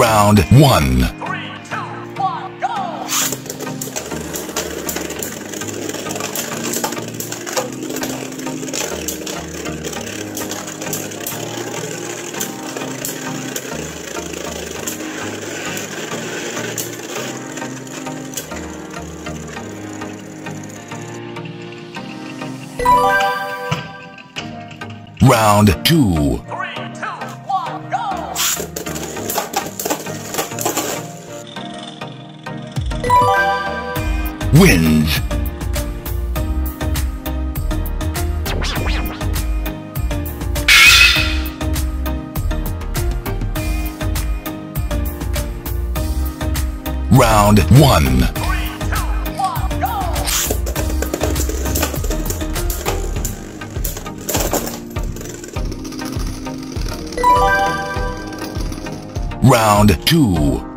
Round 1. Three, two, one! Round 2. Wins. Round 1. Three, two, one, go! Round 2.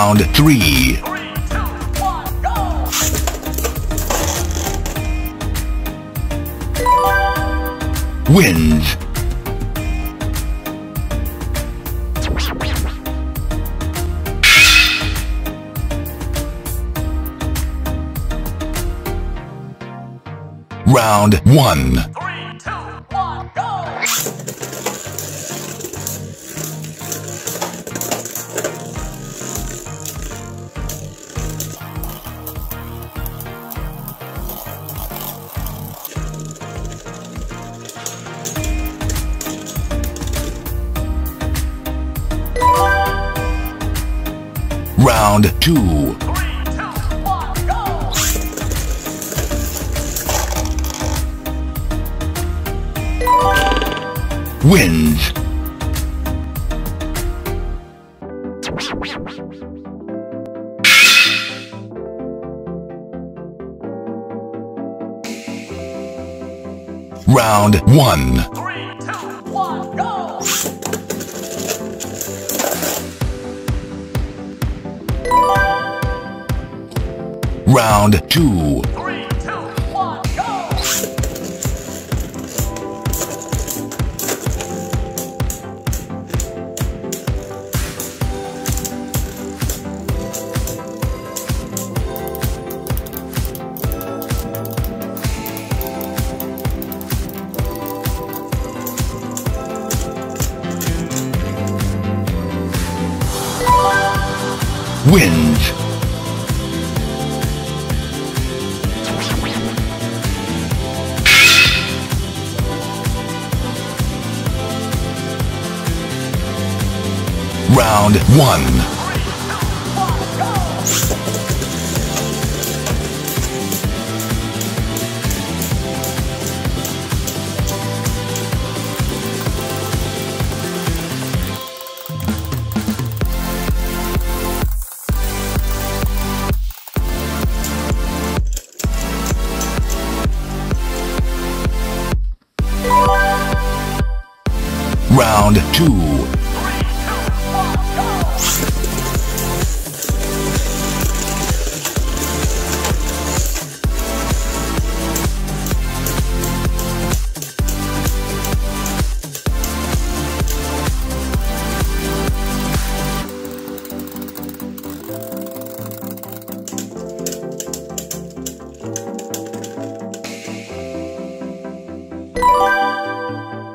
Round 3. Three! Wins. Round 1. Two! Wins. Round 1. Round 2. Round 1.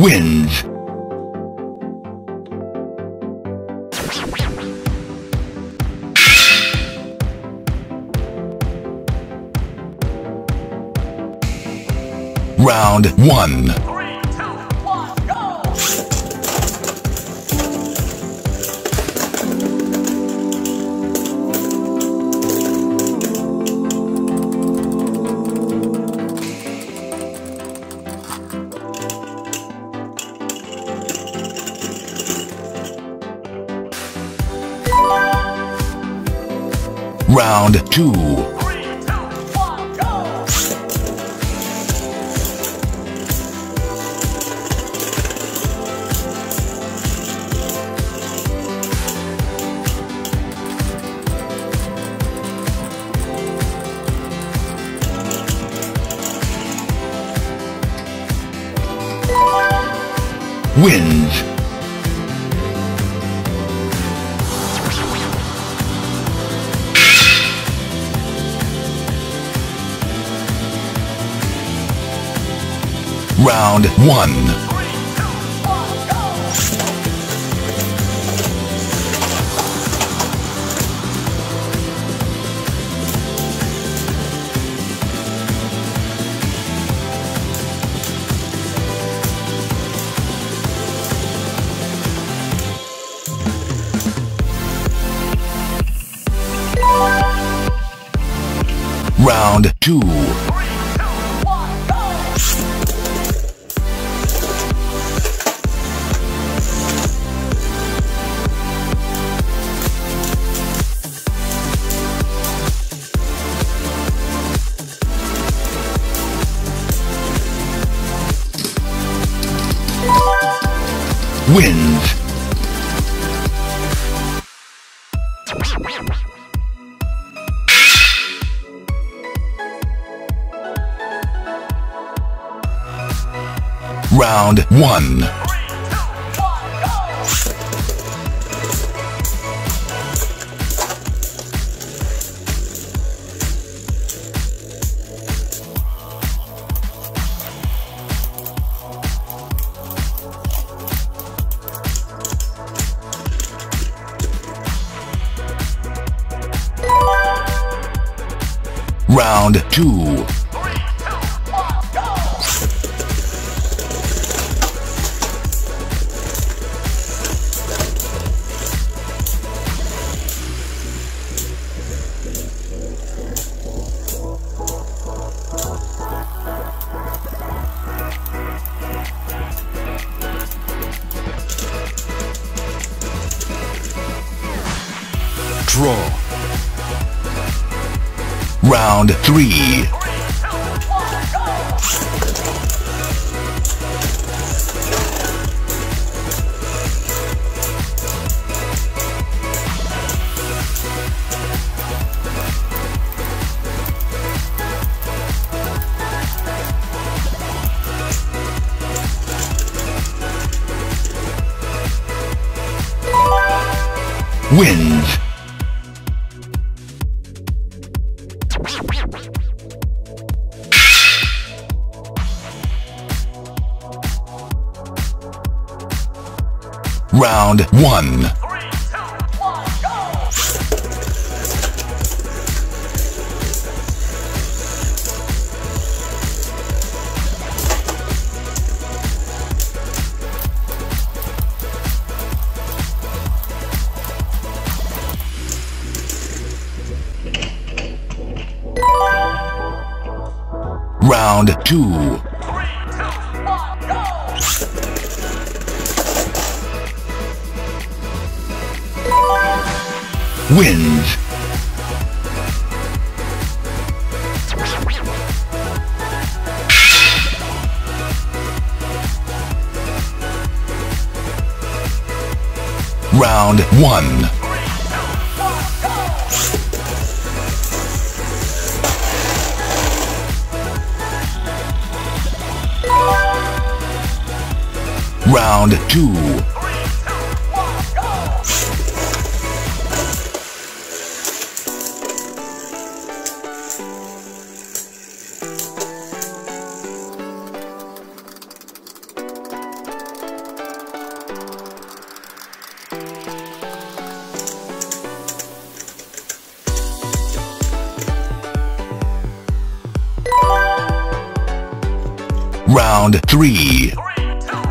Wins. Round 1. Round two. Three, two one. Wins. Round 1. Wins. Round 1. Two! Draw. Round 3. Three, two, Round 1. Three, two, one! Round 2. Wins. Round 1. Three, two, one, go! Round 2. Round 3. Three, two,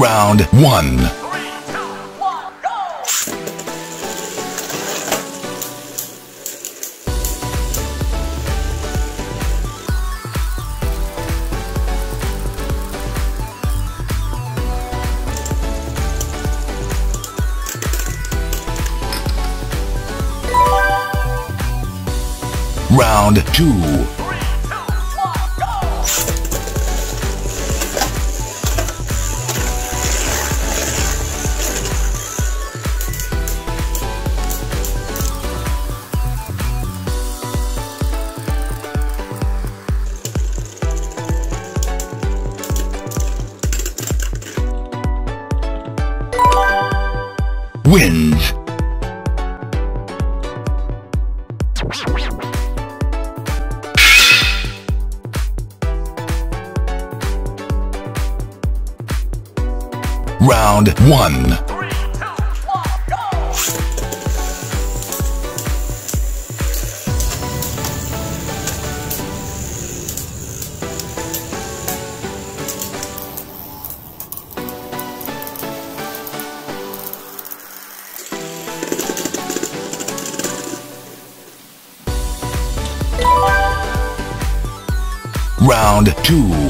Round 1. Two.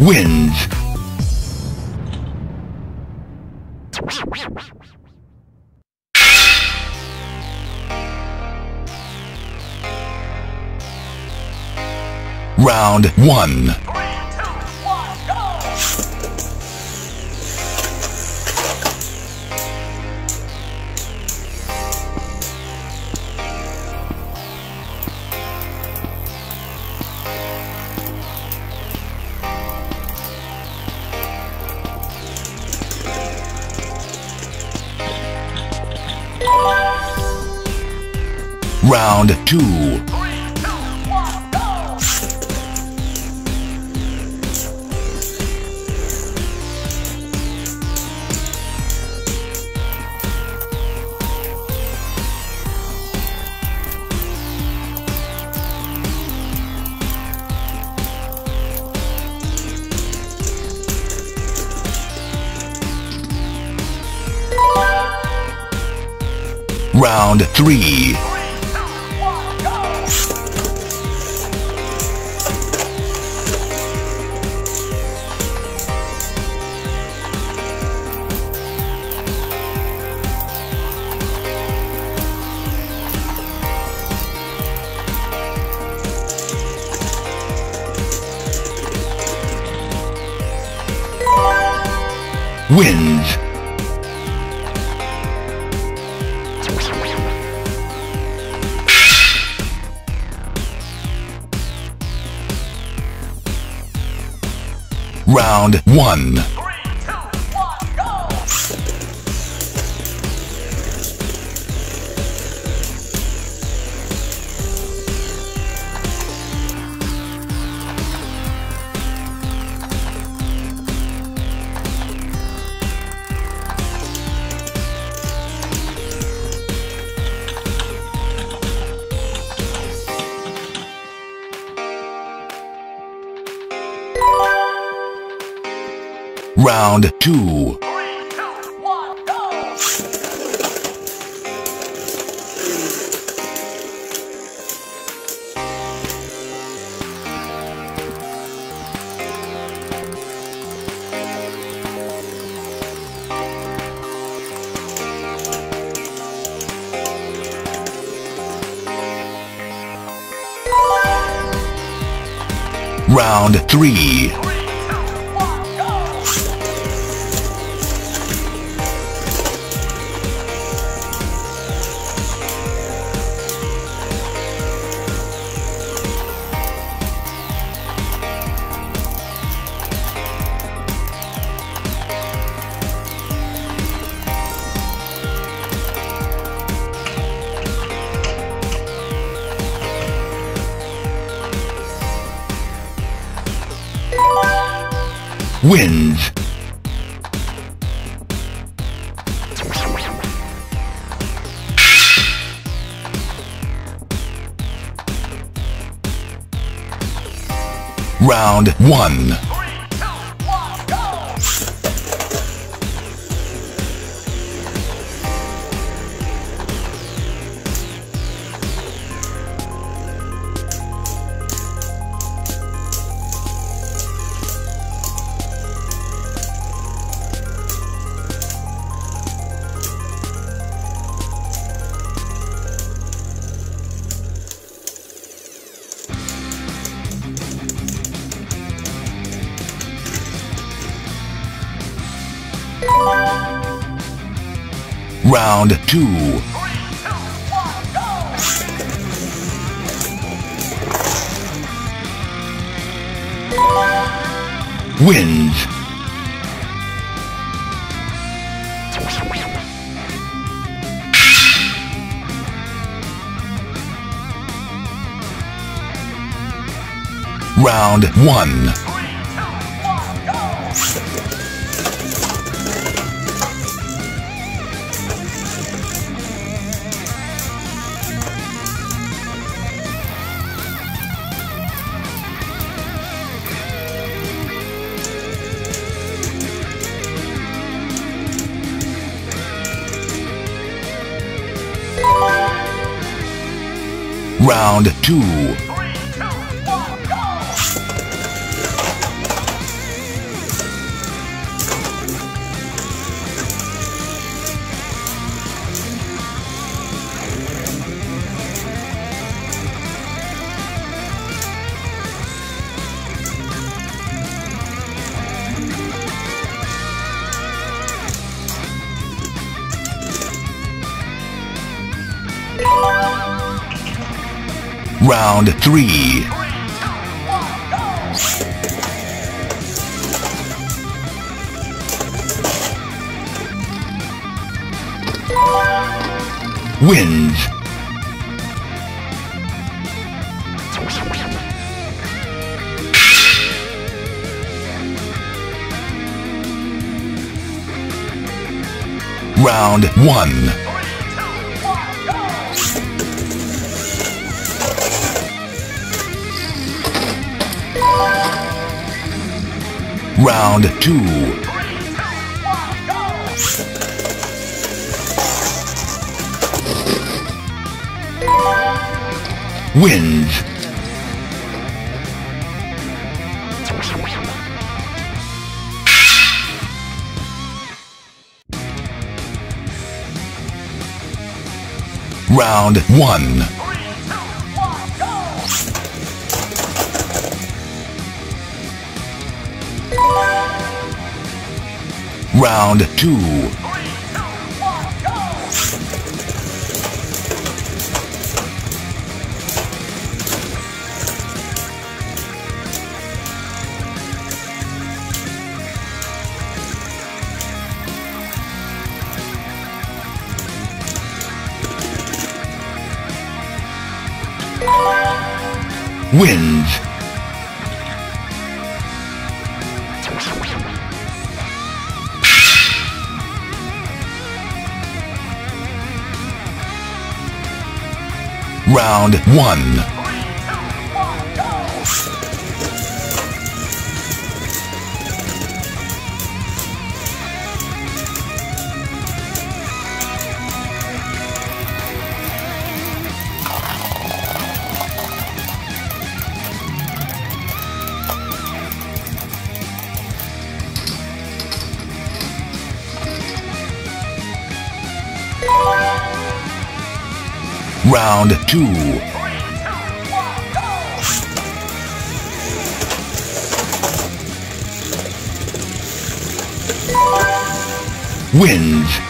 Wins. Round one. Round 2 Round three. Wins. Round one. Round two. Round three. wins. Round 1 round two. Wins. Round 1 Round two. Round 3. Wins. Round 1. Round two. Wins. Round 1 Round two. Three, two, one! Wins. Round one. Round two. Wins.